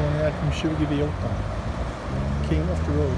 från en 20 V8. King of the Road.